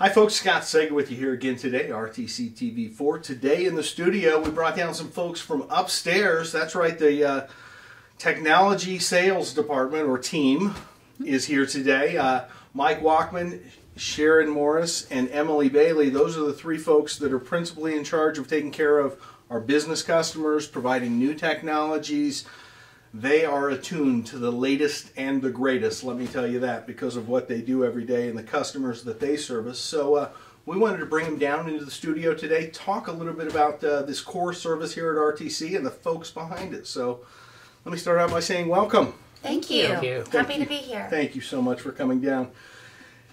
Hi folks, Scott Sega with you here again today, RTC TV4. Today in the studio we brought down some folks from upstairs. That's right, the uh, technology sales department or team is here today. Uh, Mike Walkman, Sharon Morris, and Emily Bailey. Those are the three folks that are principally in charge of taking care of our business customers, providing new technologies, they are attuned to the latest and the greatest, let me tell you that, because of what they do every day and the customers that they service. So uh, we wanted to bring them down into the studio today, talk a little bit about uh, this core service here at RTC and the folks behind it. So let me start out by saying welcome. Thank you. Thank you. Happy Thank to be here. Thank you so much for coming down.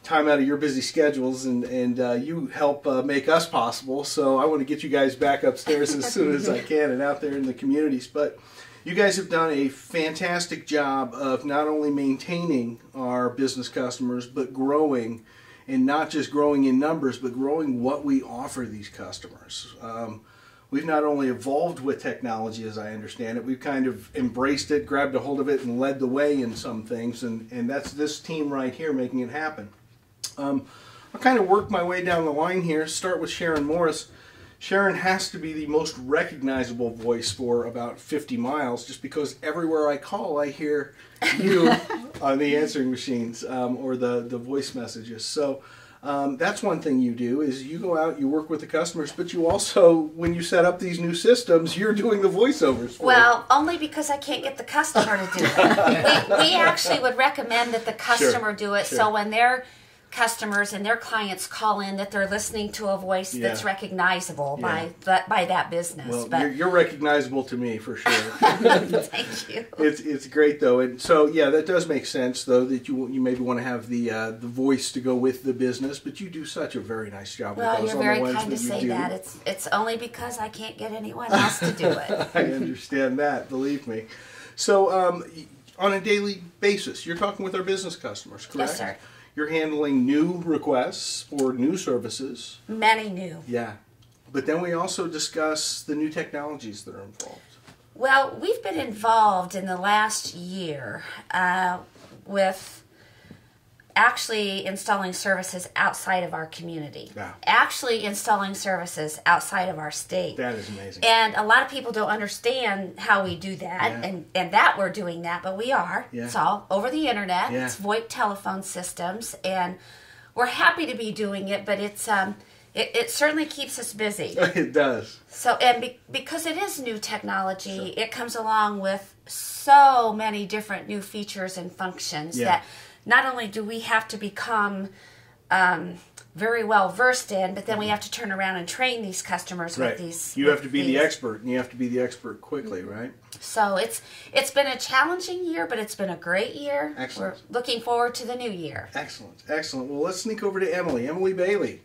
Time out of your busy schedules, and and uh, you help uh, make us possible. So I want to get you guys back upstairs as soon as I can and out there in the communities. But you guys have done a fantastic job of not only maintaining our business customers, but growing, and not just growing in numbers, but growing what we offer these customers. Um, we've not only evolved with technology as I understand it, we've kind of embraced it, grabbed a hold of it, and led the way in some things, and, and that's this team right here making it happen. Um, I'll kind of work my way down the line here, start with Sharon Morris. Sharon has to be the most recognizable voice for about 50 miles just because everywhere I call I hear you on the answering machines um, or the, the voice messages. So um, that's one thing you do is you go out, you work with the customers, but you also, when you set up these new systems, you're doing the voiceovers for Well, only because I can't get the customer to do it. we, we actually would recommend that the customer do it sure. so when their customers and their clients call in that they're listening to a voice that's recognizable Yeah. by that by that business. Well, but you're, you're recognizable to me for sure. thank you. it's it's great though, and so yeah, that does make sense though that you you maybe want to have the uh, the voice to go with the business, but you do such a very nice job Well, with those you're very kind to that say do. that. It's it's only because I can't get anyone else to do it. I understand that, believe me. So um, on a daily basis, you're talking with our business customers, correct? Yes, sir. You're handling new requests for new services. Many new. Yeah. But then we also discuss the new technologies that are involved. Well, we've been involved in the last year uh, with actually installing services outside of our community. Yeah. Actually installing services outside of our state. That is amazing. And a lot of people don't understand how we do that Yeah. and, and that we're doing that, but we are. Yeah. It's all over the internet. Yeah. It's VoIP telephone systems and we're happy to be doing it, but it's um it, it certainly keeps us busy. it does. So, and be, because it is new technology, it comes along with so many different new features and functions that not only do we have to become um, very well versed in, but then we have to turn around and train these customers Right. with these. you have to be the expert, and you have to be the expert quickly, right? So it's it's been a challenging year, but it's been a great year. Excellent. We're looking forward to the new year. Excellent, excellent. Well, let's sneak over to Emily. Emily Bailey.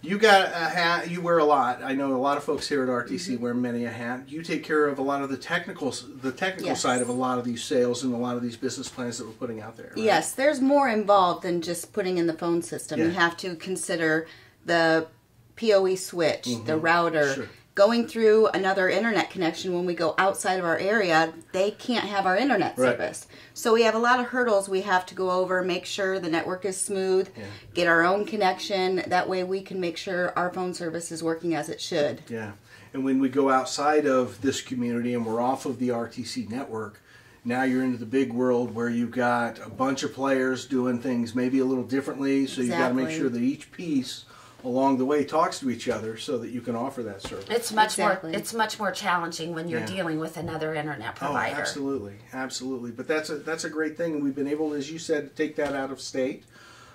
You got a hat. You wear a lot. I know a lot of folks here at RTC Mm-hmm. wear many a hat. You take care of a lot of the technical, the technical Yes. side of a lot of these sales and a lot of these business plans that we're putting out there. right? Yes, there's more involved than just putting in the phone system. You have to consider the PoE switch, the router, Mm-hmm. Sure. Going through another internet connection when we go outside of our area, they can't have our internet Right. service. So we have a lot of hurdles we have to go over, make sure the network is smooth, get our own connection. That way we can make sure our phone service is working as it should. Yeah. And when we go outside of this community and we're off of the RTC network, now you're into the big world where you've got a bunch of players doing things maybe a little differently. So you've got to make sure that each piece along the way talks to each other so that you can offer that service. It's much Exactly. more it's much more challenging when you're Yeah. dealing with another internet provider. Oh, absolutely, absolutely. But that's a that's a great thing, and we've been able, as you said, to take that out of state.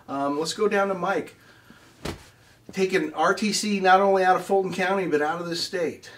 Um, let's go down to Mike. Taking RTC not only out of Fulton County but out of the state.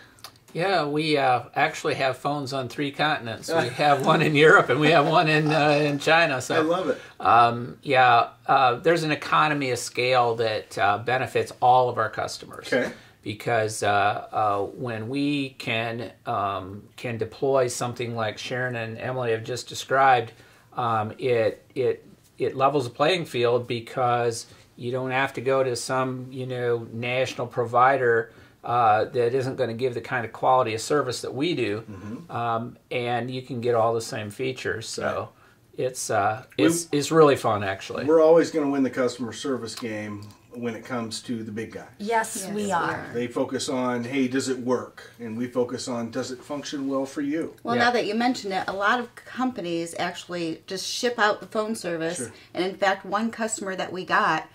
Yeah, we uh, actually have phones on three continents. We have one in Europe and we have one in uh, in China. So I love it. um, yeah, uh, there's an economy of scale that uh, benefits all of our customers. Okay. Because uh, uh, when we can um, can deploy something like Sharon and Emily have just described, um, it it it levels the playing field because you don't have to go to some you know national provider uh, that isn't going to give the kind of quality of service that we do, um, and you can get all the same features. So it's uh, it's it's really fun actually. We're always going to win the customer service game when it comes to the big guys. Yes, Yes, we we are. are. They focus on, hey, does it work? And we focus on, does it function well for you? Well, Yeah. now that you mention it, a lot of companies actually just ship out the phone service. Sure. And in fact, one customer that we got,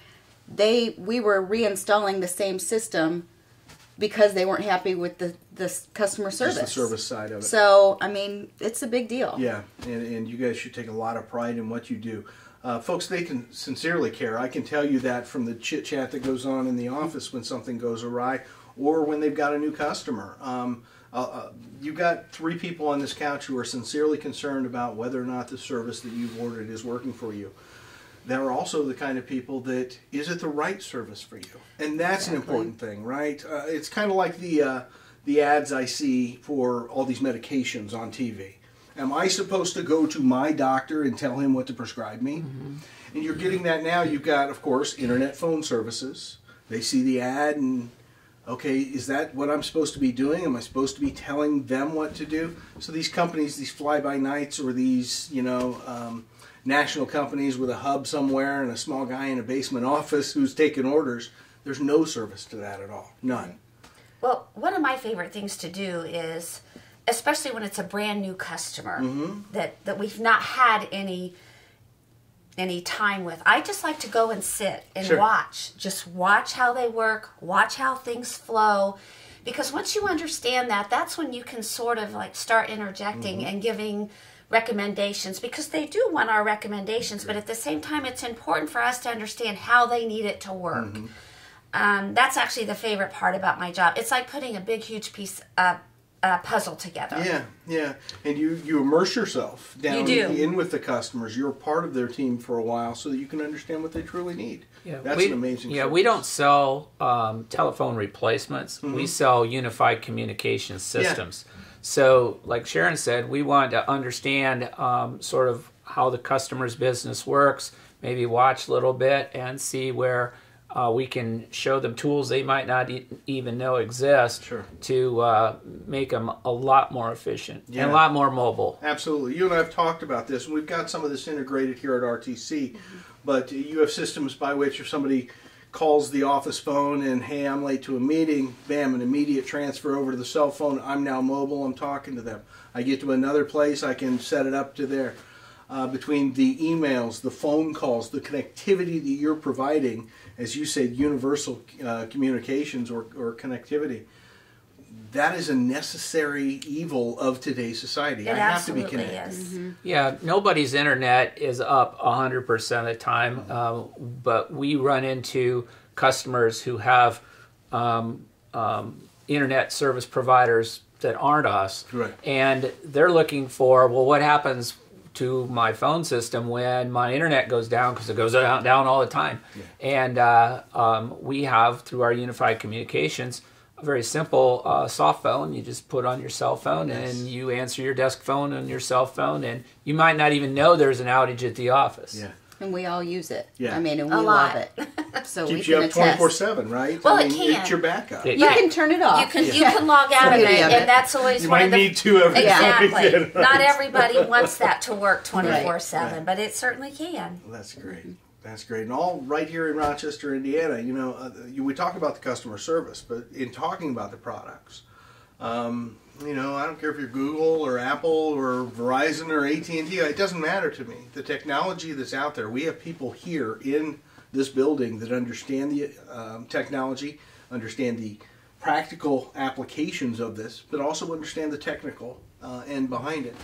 they we were reinstalling the same system because they weren't happy with the the customer service. Just the service side of it. So, I mean, it's a big deal. Yeah, and, and you guys should take a lot of pride in what you do. Uh, folks, they can sincerely care. I can tell you that from the chit chat that goes on in the office when something goes awry or when they've got a new customer. Um, uh, uh, you got three people on this couch who are sincerely concerned about whether or not the service that you've ordered is working for you. There are also the kind of people that is it the right service for you, and that's an important thing, right? Uh, it's kind of like the uh, the ads I see for all these medications on TV. Am I supposed to go to my doctor and tell him what to prescribe me? And you're getting that now. You've got, of course, internet phone services. They see the ad and okay, is that what I'm supposed to be doing? Am I supposed to be telling them what to do? So these companies, these fly-by-nights, or these, you know, um, national companies with a hub somewhere and a small guy in a basement office who's taking orders, there's no service to that at all. None. Well, one of my favorite things to do is, especially when it's a brand new customer mm-hmm. that, that we've not had any any time with. I just like to go and sit and Sure. watch. Just watch how they work, watch how things flow. Because once you understand that, that's when you can sort of like start interjecting mm-hmm. and giving recommendations because they do want our recommendations, but at the same time, it's important for us to understand how they need it to work. Um, that's actually the favorite part about my job. It's like putting a big, huge piece of uh, puzzle together. Yeah, yeah. And you, you immerse yourself down You do. in with the customers. You're part of their team for a while so that you can understand what they truly need. Yeah, that's we, an amazing Yeah, service. we don't sell um, telephone replacements. We sell unified communication systems. So, like Sharon said, we want to understand um, sort of how the customer's business works. Maybe watch a little bit and see where uh, we can show them tools they might not e- even know exist Sure. to uh, make them a lot more efficient and a lot more mobile. Absolutely. You and I have talked about this, and we've got some of this integrated here at RTC. But you have systems by which if somebody calls the office phone and, hey, I'm late to a meeting, bam, an immediate transfer over to the cell phone. I'm now mobile, I'm talking to them. I get to another place, I can set it up to there. Uh, between the emails, the phone calls, the connectivity that you're providing, as you said, universal uh, communications or, or connectivity, that is a necessary evil of today's society. It I have to be absolutely connected. is. Yeah, nobody's internet is up 100% of the time, uh, but we run into customers who have um, um, internet service providers that aren't us. Right. And they're looking for, well, what happens to my phone system when my internet goes down because it goes down, down all the time. And uh, um, we have, through our unified communications, a very simple uh, soft phone. You just put on your cell phone Yes. and you answer your desk phone on your cell phone, and you might not even know there's an outage at the office. Yeah. And we all use it. Yeah. I mean, and A we lot. love it. So we Keeps can you up attest. twenty four seven, right? Well, I it mean, can. It's your backup. It- You Right. can turn it off. You can you can log out of it, of it. and that's always You one might of the need to every exactly. time. Not everybody wants that to work twenty four seven, but it certainly can. Well, that's great. That's great. And all right here in Rochester, Indiana, you know, uh, you, we talk about the customer service, but in talking about the products, um, you know, I don't care if you're Google or Apple or Verizon or AT&T, it doesn't matter to me. The technology that's out there, we have people here in this building that understand the um, technology, understand the practical applications of this, but also understand the technical uh, end behind it.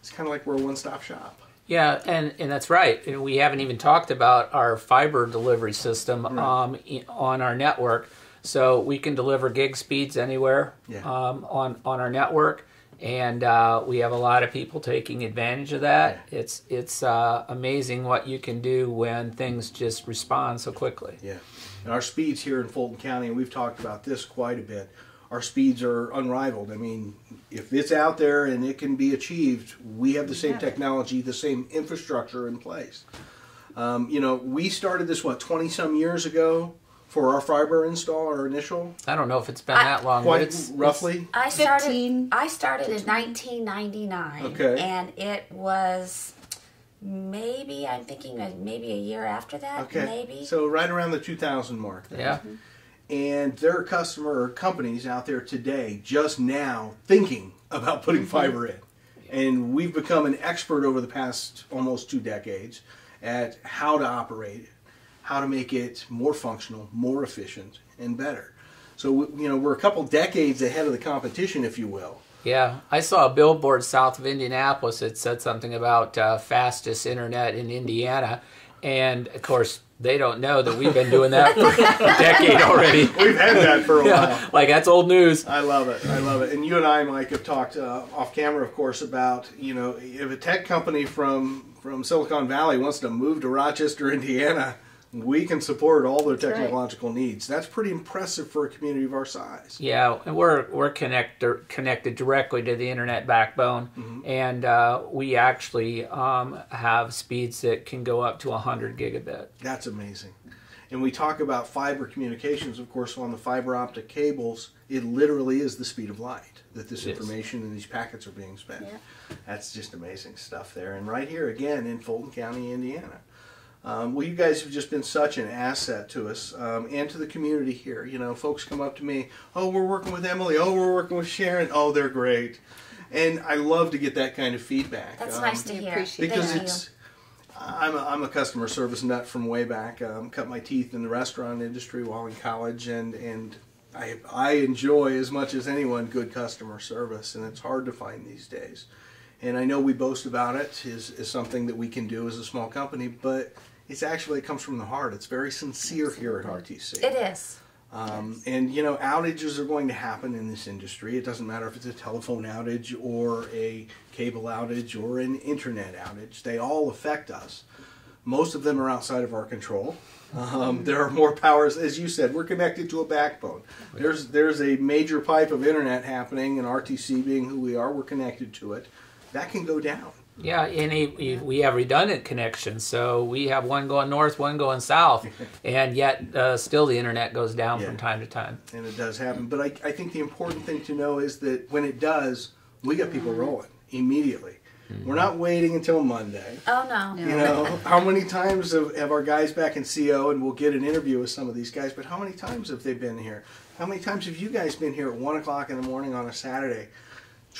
It's kind of like we're a one-stop shop. Yeah, and, and that's right. And we haven't even talked about our fiber delivery system um, on our network. So we can deliver gig speeds anywhere Yeah. um, on, on our network. And uh, we have a lot of people taking advantage of that. It's it's uh, amazing what you can do when things just respond so quickly. Yeah, and our speeds here in Fulton County, and we've talked about this quite a bit. Our speeds are unrivaled. I mean, if it's out there and it can be achieved, we have the same technology, the same infrastructure in place. Um, you know, we started this what twenty some years ago for our fiber install, our initial, I don't know if it's been I- that long, but it's roughly. I started. 15, I started in 1999, Okay. and it was maybe I'm thinking maybe a year after that. Okay. Maybe. So right around the 2000 mark. then. Yeah. And there are customer companies out there today just now thinking about putting Mm-hmm. fiber in. And we've become an expert over the past almost two decades at how to operate it, how to make it more functional, more efficient, and better. So, you know, we're a couple decades ahead of the competition, if you will. Yeah, I saw a billboard south of Indianapolis that said something about uh, fastest internet in Indiana, and of course they don't know that we've been doing that for a decade already. We've had that for a while. Yeah, like that's old news. I love it. I love it. And you and I, Mike, have talked uh, off camera, of course, about you know if a tech company from from Silicon Valley wants to move to Rochester, Indiana, we can support all their right. technological needs. That's pretty impressive for a community of our size. Yeah, and we're we're connect, connected directly to the internet backbone, and uh, we actually um, have speeds that can go up to 100 gigabit. That's amazing. And we talk about fiber communications, of course, on the fiber optic cables. It literally is the speed of light that this It is. information and these packets are being spent. Yeah. That's just amazing stuff there. And right here again in Fulton County, Indiana. Um, well, you guys have just been such an asset to us um, and to the community here. You know, folks come up to me, oh, we're working with Emily, oh, we're working with Sharon, oh, they're great. And I love to get that kind of feedback. That's Um, nice to hear. because Thank it's I'm a, I'm a customer service nut from way back. Um, cut my teeth in the restaurant industry while in college, and and I I enjoy as much as anyone good customer service, and it's hard to find these days. And I know we boast about it is is something that we can do as a small company, but it's actually it comes from the heart. It's very sincere here at RTC. It is. Um, and you know, outages are going to happen in this industry. It doesn't matter if it's a telephone outage or a cable outage or an internet outage. They all affect us. Most of them are outside of our control. Um, there are more powers, as you said. We're connected to a backbone. There's there's a major pipe of internet happening, and RTC being who we are, we're connected to it. That can go down. Yeah, and he, we have redundant connections, so we have one going north, one going south, and yet uh, still the internet goes down Yeah. from time to time. and it does happen. But I, I think the important thing to know is that when it does, we get people rolling immediately. We're not waiting until Monday. Oh no. You know, how many times have, have our guys back in CO, and we'll get an interview with some of these guys, but how many times have they been here? How many times have you guys been here at 1 o'clock in the morning on a Saturday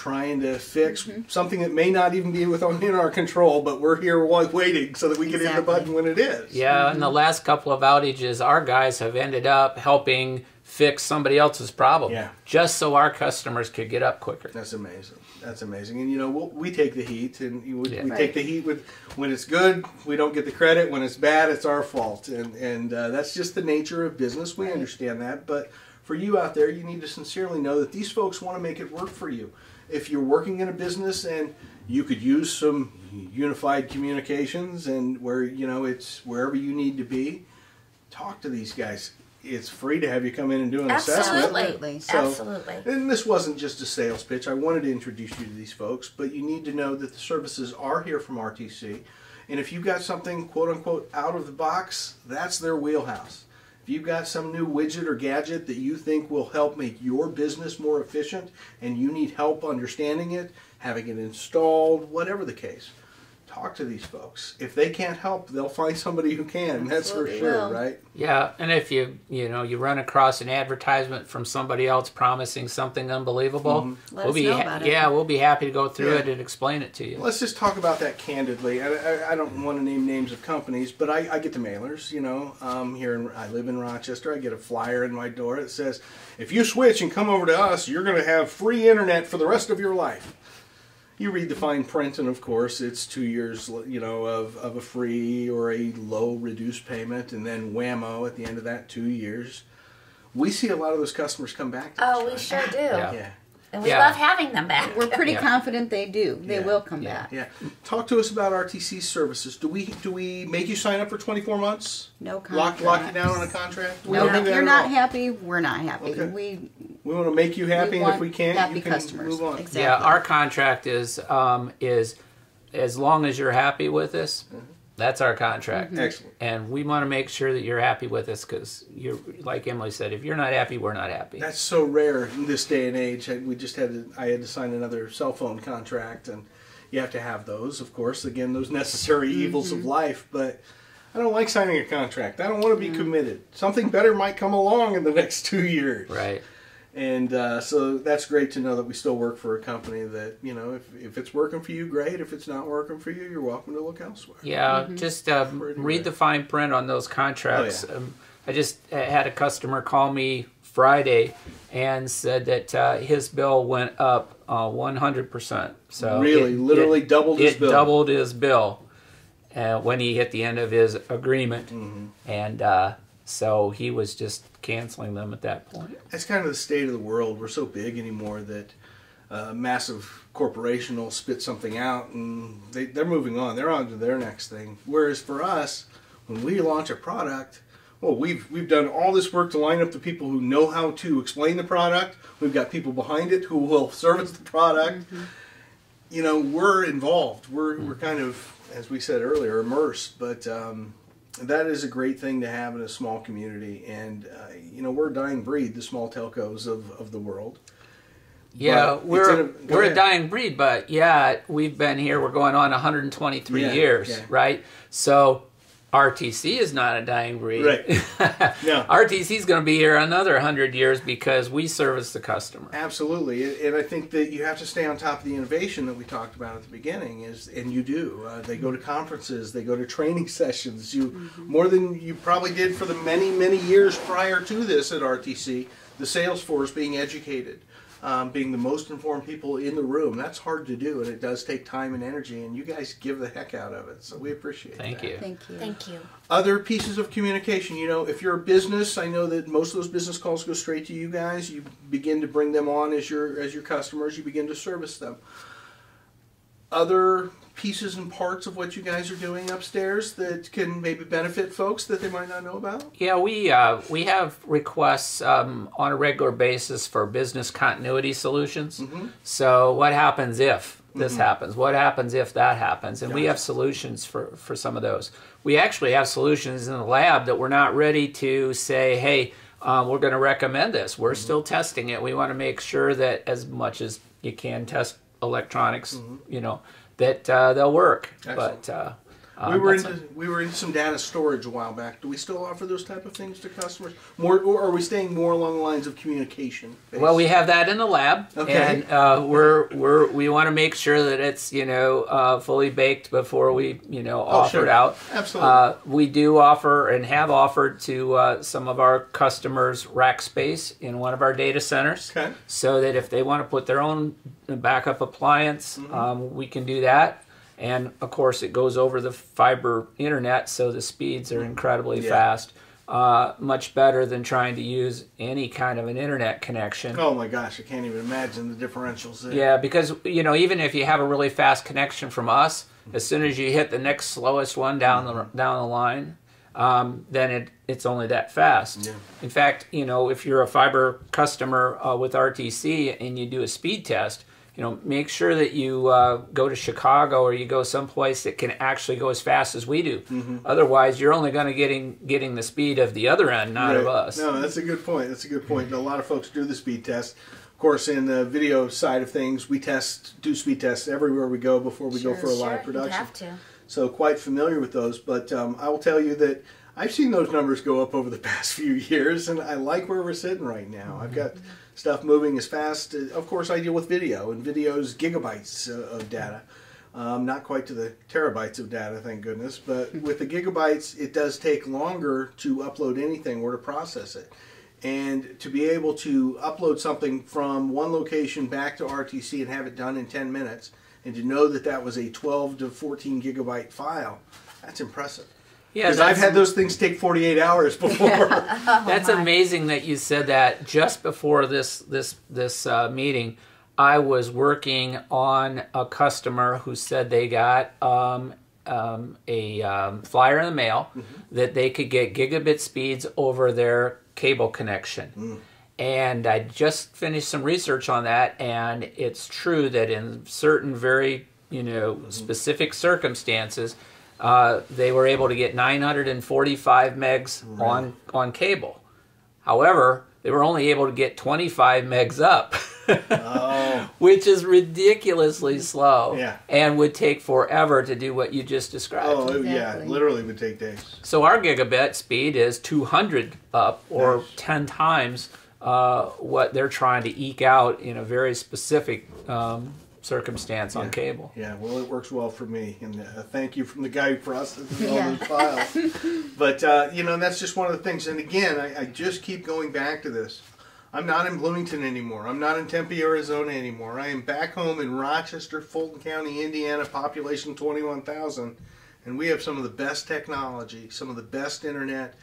trying to fix something that may not even be within our control, but we're here waiting so that we can hit the button when it is? Yeah, in the last couple of outages, our guys have ended up helping fix somebody else's problem, Yeah. just so our customers could get up quicker. That's amazing. That's amazing. And you know, we'll, we take the heat, and we, Yeah. we Right. take the heat with when it's good. We don't get the credit. When it's bad, it's our fault, and and uh, that's just the nature of business. We understand that, but for you out there, you need to sincerely know that these folks want to make it work for you. If you're working in a business and you could use some unified communications, and where you know it's wherever you need to be, talk to these guys. It's free to have you come in and do an assessment. Absolutely. So- Absolutely. And this wasn't just a sales pitch. I wanted to introduce you to these folks, but you need to know that the services are here from RTC. And if you've got something quote unquote out of the box, that's their wheelhouse. If you've got some new widget or gadget that you think will help make your business more efficient and you need help understanding it, having it installed, whatever the case, talk to these folks. If they can't help, they'll find somebody who can. That's for sure, will. right? Yeah, and if you you know you run across an advertisement from somebody else promising something unbelievable, Let we'll be know ha- it. yeah we'll be happy to go through Yeah. it and explain it to you. Let's just talk about that candidly. I, I, I don't want to name names of companies, but I, I get the mailers. You know, um, here in, I live in Rochester. I get a flyer in my door that says, "If you switch and come over to us, you're going to have free internet for the rest of your life." You read the fine print, and of course, it's two years, you know, of, of a free or a low reduced payment, and then whammo at the end of that two years. We see a lot of those customers come back. To us, Oh, we right? sure do. Yeah. Yeah. And we Yeah. love having them back. We're pretty Yeah. confident they do. They Yeah. will come Yeah. back. Yeah. Talk to us about RTC services. Do we do we make you sign up for 24 months? No Lock lock you down on a contract? We no, don't if you're not happy, we're not happy. Okay. We we want to make you happy, and if we can't, happy you can customers. move on. Exactly. Yeah, our contract is um, is as long as you're happy with us, that's our contract. Mm-hmm. Excellent. And we want to make sure that you're happy with us because you're like Emily said, if you're not happy, we're not happy. That's so rare in this day and age. We just had to, I had to sign another cell phone contract, and you have to have those, of course. Again, those necessary evils of life, but. I don't like signing a contract. I don't want to be committed. Something better might come along in the next two years. Right. And uh, so that's great to know that we still work for a company that, you know, if, if it's working for you, great. If it's not working for you, you're welcome to look elsewhere. Yeah, just uh, read the fine print on those contracts. Oh, yeah. um, I just uh, had a customer call me Friday and said that uh, his bill went up uh, 100%. So Really? it- Literally it- doubled his it bill? doubled his bill uh, when he hit the end of his agreement. Mm-hmm. And uh, so he was just canceling them at that point. That's kind of the state of the world. We're so big anymore that a massive corporation will spit something out and they, they're moving on. They're on to their next thing. Whereas for us, when we launch a product, well, we've we've done all this work to line up the people who know how to explain the product. We've got people behind it who will service the product. Mm-hmm. You know, we're involved. We're hmm. we're kind of, as we said earlier, immersed. But um, that is a great thing to have in a small community. And uh, you know, we're a dying breed, the small telcos of, of the world. Yeah, But we're a- we're a dying breed, but yeah, we've been here. We're going on 123 Yeah, years, yeah. right? So RTC is not a dying breed. Right. No. RTC is going to be here another 100 years because we service the customer. Absolutely, and I think that you have to stay on top of the innovation that we talked about at the beginning. Is and you do. Uh, they go to conferences, they go to training sessions. You more than you probably did for the many many years prior to this at RTC. The sales force being educated, um, being the most informed people in the room. That's hard to do, and it does take time and energy. And you guys give the heck out of it, so we appreciate. Thank that. you. Thank you. Thank you. Other pieces of communication, you know, if you're a business, I know that most of those business calls go straight to you guys. You begin to bring them on as your as your customers. You begin to service them. Other pieces and parts of what you guys are doing upstairs that can maybe benefit folks that they might not know about. Yeah, we uh, we have requests um, on a regular basis for business continuity solutions. Mm-hmm. So, what happens if this happens? What happens if that happens? And we have solutions for for some of those. We actually have solutions in the lab that we're not ready to say, hey. Um, we're going to recommend this. We're Mm-hmm. still testing it. We want to make sure that as much as you can test electronics, you know, that uh, they'll work. Excellent. But uh, we were into we were into some data storage a while back. Do we still offer those type of things to customers? More, or are we staying more along the lines of communication? Well, we have that in the lab, Okay. and uh, we're we're we want to make sure that it's you know uh, fully baked before we you know offer Oh, sure. it out. Absolutely. Uh, we do offer and have offered to uh, some of our customers rack space in one of our data centers, Okay. so that if they want to put their own backup appliance, Mm-hmm. um, we can do that. And of course, it goes over the fiber internet, so the speeds are incredibly Yeah. fast. Uh, much better than trying to use any kind of an internet connection. Oh my gosh, I can't even imagine the differentials there. Yeah, because you know, even if you have a really fast connection from us, as soon as you hit the next slowest one down the down the line, um, then it it's only that fast. Yeah. In fact, you know, if you're a fiber customer uh, with RTC and you do a speed test, you know, make sure that you uh, go to Chicago or you go someplace that can actually go as fast as we do. Mm-hmm. Otherwise, you're only going to getting getting the speed of the other end, not of us. No, that's a good point. That's a good point. A lot of folks do the speed test. Of course, in the video side of things, we test, do speed tests everywhere we go before we go for a Sure, live you production. have to. So quite familiar with those. But um, I will tell you that I've seen those numbers go up over the past few years, and I like where we're sitting right now. I've got stuff moving as fast. Of course, I deal with video, and video's gigabytes uh, of data. Um, not quite to the terabytes of data, thank goodness. But with the gigabytes, it does take longer to upload anything or to process it. And to be able to upload something from one location back to RTC and have it done in 10 minutes, and to know that that was a 12 to 14 gigabyte file, that's impressive. Yeah, Because I've had those things take 48 hours before. That's amazing that you said that just before this this this uh, meeting. I was working on a customer who said they got um, um, a um, flyer in the mail that they could get gigabit speeds over their cable connection. And I just finished some research on that, and it's true that in certain very you know specific circumstances, uh, they were able to get 945 megs on on cable. However, they were only able to get 25 megs up. Oh, which is ridiculously slow Yeah. and would take forever to do what you just described. oh, it- yeah, literally would take days. So our gigabit speed is 200 up or Nice. 10 times uh, what they're trying to eke out in a very specific um, circumstance on cable. Yeah, well, it works well for me, and uh, thank you from the guy who processes all Yeah. those files. but uh, you know, that's just one of the things. And again, I, I just keep going back to this. I'm not in Bloomington anymore. I'm not in Tempe, Arizona anymore. I am back home in Rochester, Fulton County, Indiana, population 21,000, and we have some of the best technology, some of the best internet,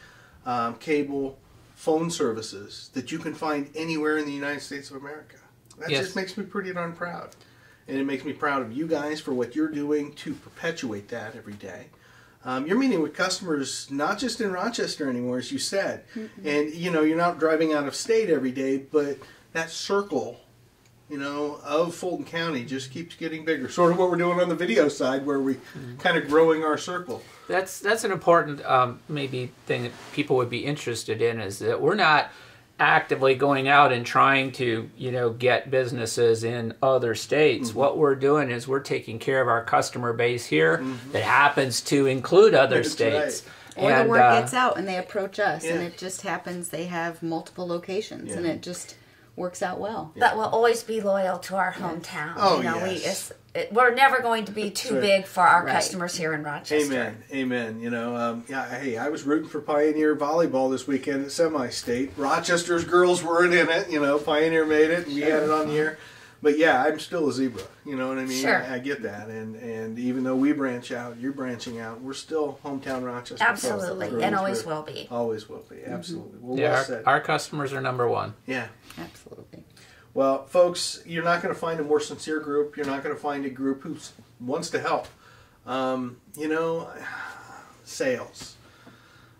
um, cable, phone services that you can find anywhere in the United States of America. That Yes. just makes me pretty darn proud. And it makes me proud of you guys for what you're doing to perpetuate that every day. Um, you're meeting with customers not just in Rochester anymore, as you said. And, you know, you're not driving out of state every day, but that circle, you know, of Fulton County just keeps getting bigger. Sort of what we're doing on the video side, where we kind of growing our circle. That's that's an important um, maybe thing that people would be interested in is that we're not actively going out and trying to you know get businesses in other states. Mm-hmm. What we're doing is we're taking care of our customer base here that happens to include other That's states. Or And, the word uh, gets out and they approach us, and it just happens they have multiple locations, and it just works out well. That will always be loyal to our hometown. Oh, you know, we yes. it's, it, we're never going to be too right. big for our Right. customers here in Rochester. Amen. Amen. You know, um, yeah, hey, I was rooting for Pioneer volleyball this weekend at semi state. Rochester's girls weren't in it. You know, Pioneer made it, and we had it on the air. But yeah, I'm still a zebra. You know what I mean? Sure. I, I get that. And and even though we branch out, you're branching out, we're still hometown Rochester. Absolutely, and and always will be. Always will be. Absolutely. Well, yeah, well our, said. our customers are number one. yeah. Absolutely. Well, folks, you're not going to find a more sincere group. You're not going to find a group who wants to help. Um, you know, sales.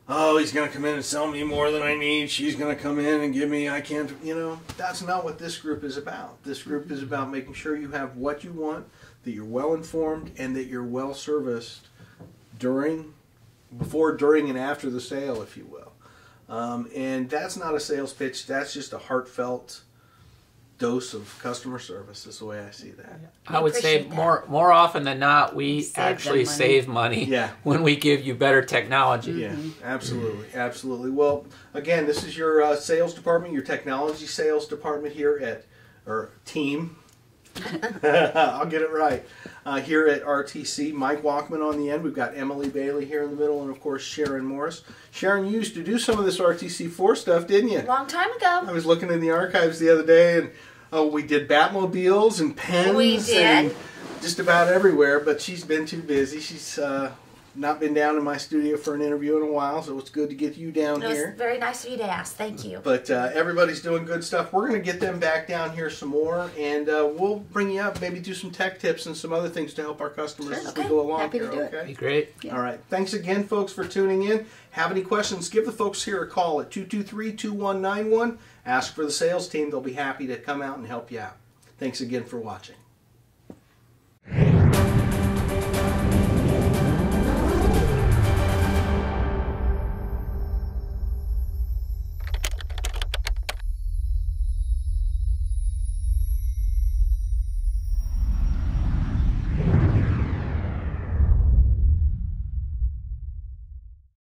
Oh, he's going to come in and sell me more than I need. She's going to come in and give me, I can't, you know, that's not what this group is about. This group is about making sure you have what you want, that you're well informed, and that you're well serviced during, before, during, and after the sale, if you will. Um, and that's not a sales pitch, that's just a heartfelt dose of customer service is the way I see that. I would say that. more more often than not, we Save actually money. save money Yeah. when we give you better technology. Yeah, absolutely, absolutely. Well, again, this is your uh, sales department, your technology sales department here at, or team. I'll get it right. Uh, here at RTC, Mike Walkman on the end. We've got Emily Bailey here in the middle, and of course Sharon Morris. Sharon, you used to do some of this RTC4 stuff, didn't you? Long time ago. I was looking in the archives the other day, and oh, we did Batmobiles and pens. We did. And just about everywhere, but she's been too busy. She's uh, not been down in my studio for an interview in a while, so it's good to get you down It was here. very nice of you to ask. Thank you. But uh, everybody's doing good stuff. We're going to get them back down here some more, and uh, we'll bring you up, maybe do some tech tips and some other things to help our customers Sure. as we go along Happy to here. do it. Be great. Yeah. All right. Thanks again, folks, for tuning in. Have any questions? Give the folks here a call at 223 2191. Ask for the sales team. They'll be happy to come out and help you out. Thanks again for watching.